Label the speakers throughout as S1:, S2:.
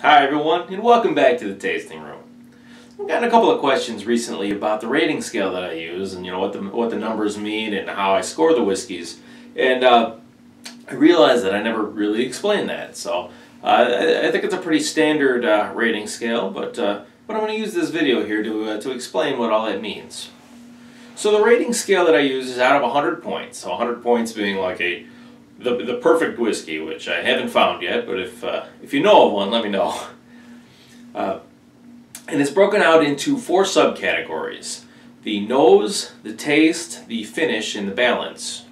S1: Hi everyone, and welcome back to the Tasting Room. I've gotten a couple of questions recently about the rating scale that I use, and you know what the what the numbers mean and how I score the whiskeys. And uh, I realized that I never really explained that, so uh, I, I, think it's a pretty standard uh, rating scale. But uh, but I'm going to use this video here to uh, to explain what all that means. So the rating scale that I use is out of 100 points. So 100 points being like a the, the perfect whiskey, which I haven't found yet, but if, uh, if you know of one, let me know. Uh, and it's broken out into four subcategories. The nose, the taste, the finish, and the balance.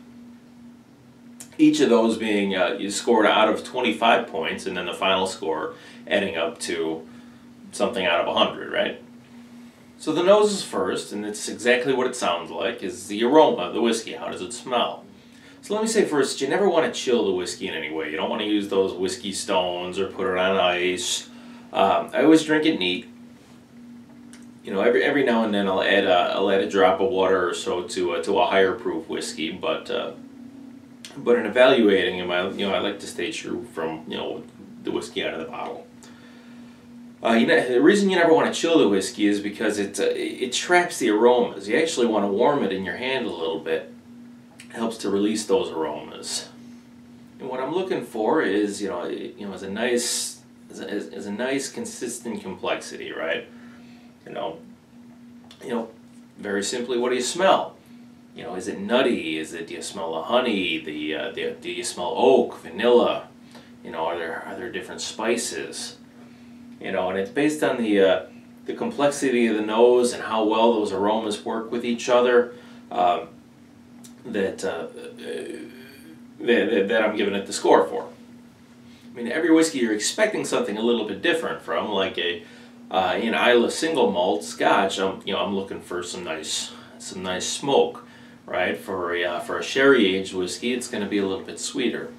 S1: Each of those being uh, you scored out of 25 points, and then the final score adding up to something out of 100, right? So the nose is first, and it's exactly what it sounds like, is the aroma of the whiskey. How does it smell? So let me say first, you never want to chill the whiskey in any way. You don't want to use those whiskey stones or put it on ice. Um, I always drink it neat. You know, every every now and then I'll add a, I'll add a drop of water or so to a, to a higher proof whiskey, but uh, but in evaluating them, I you know I like to stay true from you know the whiskey out of the bottle. Uh, you know, the reason you never want to chill the whiskey is because it, uh, it traps the aromas. You actually want to warm it in your hand a little bit helps to release those aromas. And what I'm looking for is, you know, you know, is a nice, is a, is a nice consistent complexity, right? You know, you know, very simply, what do you smell? You know, is it nutty? Is it, do you smell the honey? The, uh, the, do you smell oak, vanilla? You know, are there, are there different spices? You know, and it's based on the, uh, the complexity of the nose and how well those aromas work with each other. Um, that, uh, that, that I'm giving it the score for. I mean, every whiskey you're expecting something a little bit different from, like a uh, in Islay single malt Scotch. I'm you know I'm looking for some nice some nice smoke, right? For a uh, for a sherry aged whiskey, it's going to be a little bit sweeter.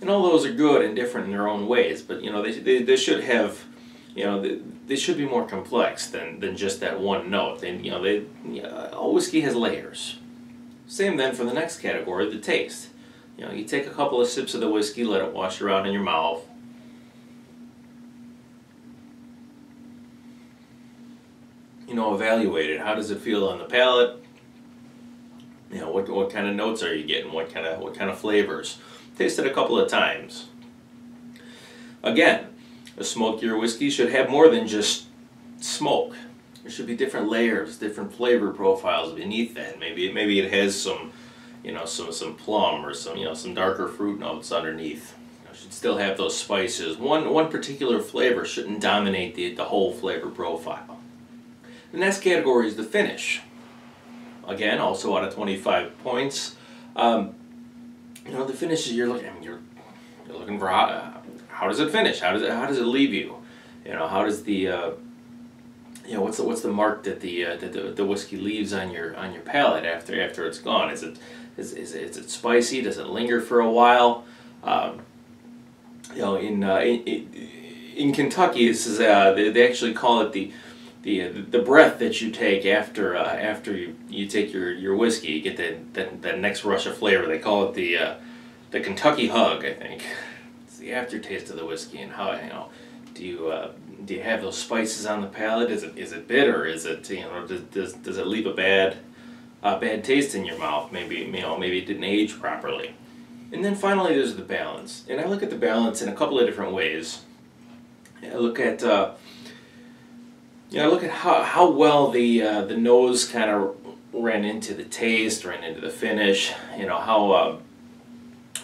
S1: And all those are good and different in their own ways, but you know they they, they should have you know they, they should be more complex than than just that one note. They you know they you know, all whiskey has layers. Same then for the next category, the taste. You know, you take a couple of sips of the whiskey, let it wash around in your mouth. You know, evaluate it. How does it feel on the palate? You know, what, what kind of notes are you getting? What kind of what kind of flavors? Taste it a couple of times. Again, a smokier whiskey should have more than just smoke. There should be different layers, different flavor profiles beneath that. Maybe maybe it has some, you know, some some plum or some you know some darker fruit notes underneath. You should still have those spices. One one particular flavor shouldn't dominate the the whole flavor profile. The next category is the finish. Again, also out of 25 points. Um, you know, the finishes you're looking. I mean, you're you're looking for how, how does it finish? How does it how does it leave you? You know, how does the uh, you know, what's the what's the mark that the uh, that the, the whiskey leaves on your on your palate after after it's gone? Is it is, is, is it spicy? Does it linger for a while? Um, you know, in, uh, in in Kentucky, this is uh, they, they actually call it the the uh, the breath that you take after uh, after you, you take your, your whiskey. You get that, that that next rush of flavor. They call it the uh, the Kentucky hug. I think it's the aftertaste of the whiskey and how you know do you uh, do you have those spices on the palate? Is it is it bitter? Is it you know does does, does it leave a bad uh, bad taste in your mouth? Maybe you know maybe it didn't age properly. And then finally there's the balance. And I look at the balance in a couple of different ways. I look at uh, you know I look at how how well the uh, the nose kind of ran into the taste, ran into the finish. You know how uh,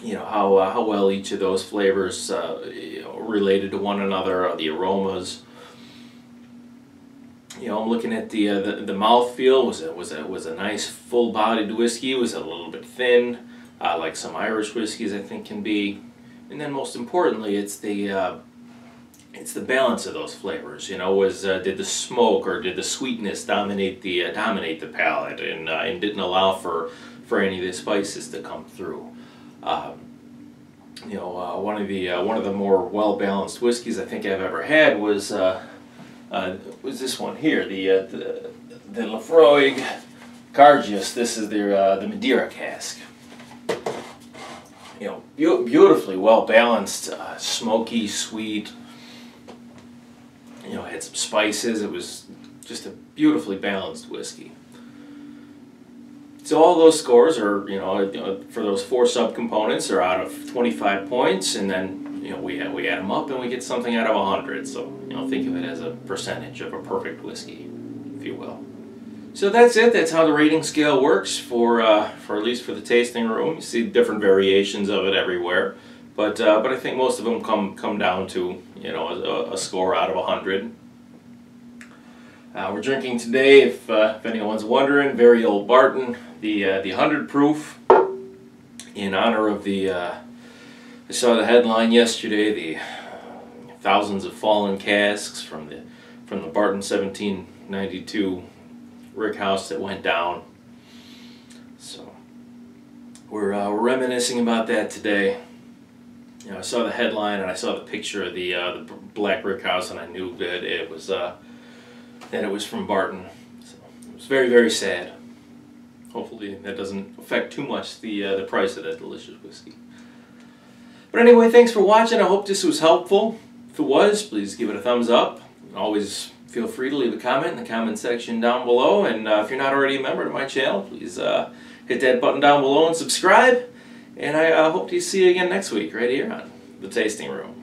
S1: you know how uh, how well each of those flavors uh, you know, related to one another, the aromas. You know, I'm looking at the uh, the, the mouth feel. Was it was a was a nice full bodied whiskey. Was a little bit thin, uh, like some Irish whiskeys I think can be. And then most importantly, it's the uh, it's the balance of those flavors. You know, was uh, did the smoke or did the sweetness dominate the uh, dominate the palate and uh, and didn't allow for for any of the spices to come through. Um, you know, uh, one of the uh, one of the more well balanced whiskeys I think I've ever had was uh, uh was this one here, the uh, the, the Gargus. This is their uh, the Madeira cask. You know, be beautifully well balanced, smoky, sweet. You know, had some spices. It was just a beautifully balanced whiskey. So all those scores are, you know, for those four subcomponents are out of 25 points, and then you know we add, we add them up and we get something out of 100. So you know, think of it as a percentage of a perfect whiskey, if you will. So that's it. That's how the rating scale works for uh, for at least for the tasting room. You see different variations of it everywhere, but uh, but I think most of them come come down to you know a, a score out of 100. Uh, we're drinking today, if, uh, if anyone's wondering, very old Barton, the uh, the 100 proof, in honor of the, uh, I saw the headline yesterday, the thousands of fallen casks from the from the Barton 1792 rick house that went down. So we're, uh, we're reminiscing about that today. You know, I saw the headline and I saw the picture of the uh, the black rick house and I knew that it was that it was from Barton. So it was very, very sad. Hopefully that doesn't affect too much the, uh, the price of that delicious whiskey. But anyway, thanks for watching. I hope this was helpful. If it was, please give it a thumbs up. Always feel free to leave a comment in the comment section down below. And uh, if you're not already a member of my channel, please uh, hit that button down below and subscribe. And I uh, hope to see you again next week right here on The Tasting Room.